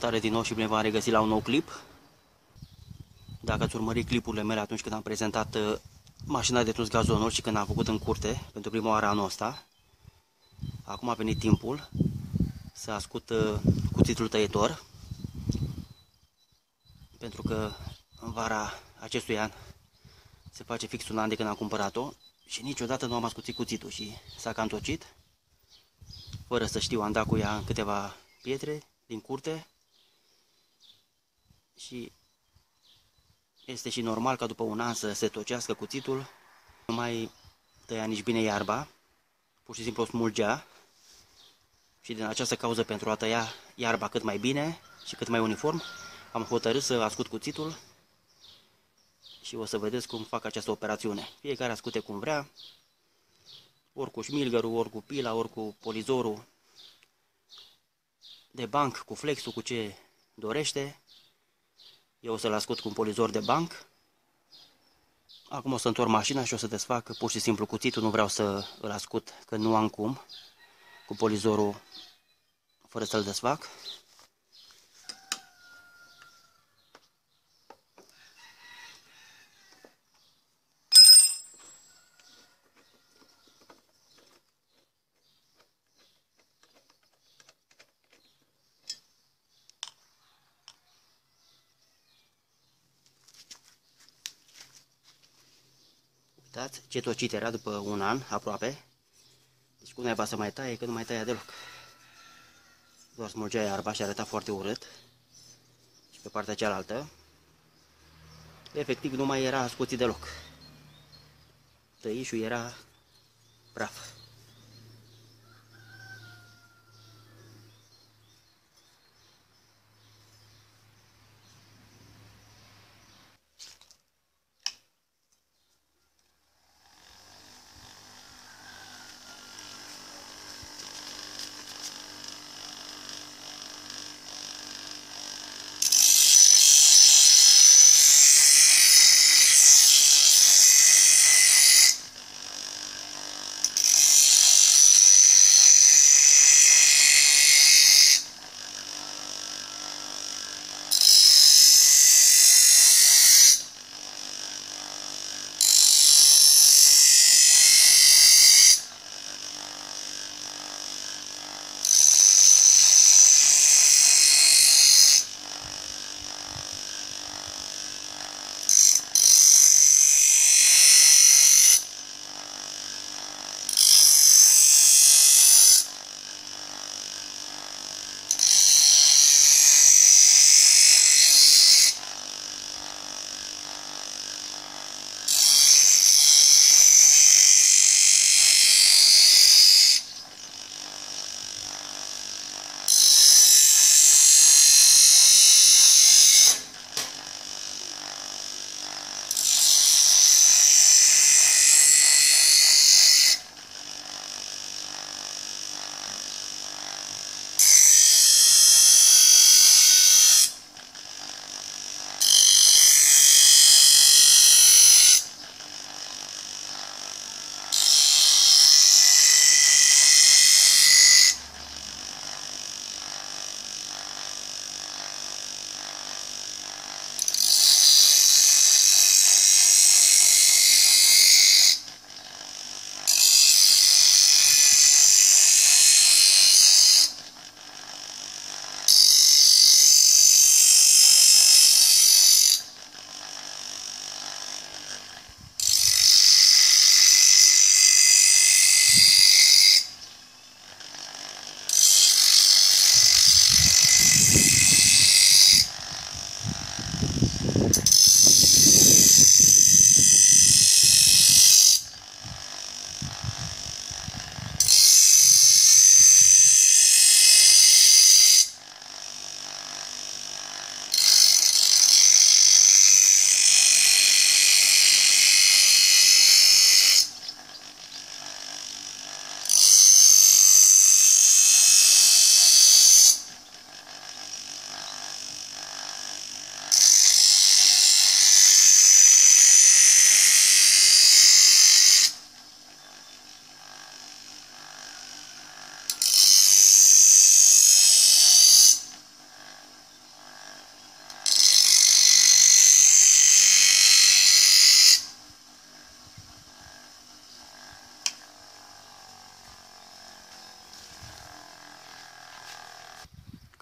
Salutare din nou și bine v-am regăsit la un nou clip. Dacă ați urmărit clipurile mele atunci când am prezentat uh, mașina de tuns gazonul și când am făcut în curte pentru prima oară anul ăsta, acum a venit timpul să ascult uh, cuțitul tăietor pentru că în vara acestui an se face fix un an de când am cumpărat-o și niciodată nu am ascuțit cuțitul și s-a cam tocit. Fără să știu, am dat cu ea în câteva pietre din curte și este și normal ca după un an să se tocească cuțitul. Nu mai tăia nici bine iarba, pur și simplu o smulgea și din această cauză pentru a tăia iarba cât mai bine și cât mai uniform am hotărât să ascut cuțitul și o să vedeți cum fac această operațiune. Fiecare ascute cum vrea, ori cu șmilgărul, ori cu pila, ori cu polizorul de banc, cu flexul, cu ce dorește. Eu o să-l ascult cu un polizor de banc. Acum o să întorc mașina și o să desfac pur și simplu cuțitul, nu vreau să îl ascut, că nu am cum, cu polizorul fără să-l desfac. Uitați ce tocit era după un an aproape. Deci cum naiba să mai taie, că nu mai taia deloc. Doar smulgea iarba și arăta foarte urât. Și pe partea cealaltă, efectiv nu mai era ascuțit deloc. Tăișul era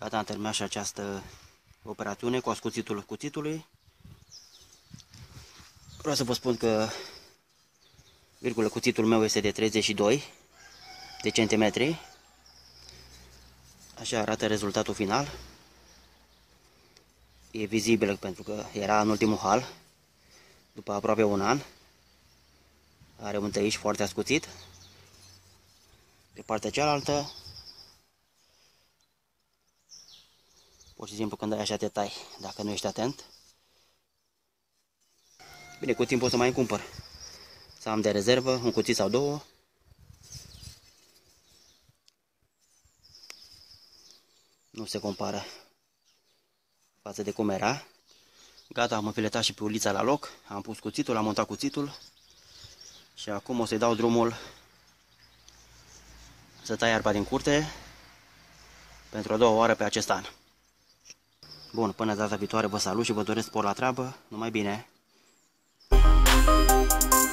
Gata, am terminat și această operațiune cu ascuțitul cuțitului. Vreau să vă spun că virgulă cuțitul meu este de 32 de centimetri. Așa arată rezultatul final. E vizibil pentru că era în ultimul hal, după aproape un an. Are un tăiș foarte ascuțit. Pe partea cealaltă, pur și simplu când ai așa te tai, dacă nu ești atent. Bine, cu timpul o să mai cumpăr. Să am de rezervă, un cuțit sau două. Nu se compară față de cum era. Gata, am înfiletat și pe ulița la loc. Am pus cuțitul, am montat cuțitul. Și acum o să-i dau drumul să tai arba din curte pentru a doua oară pe acest an. Bun, până data viitoare vă salut și vă doresc spor la treabă. Numai bine! Thank you.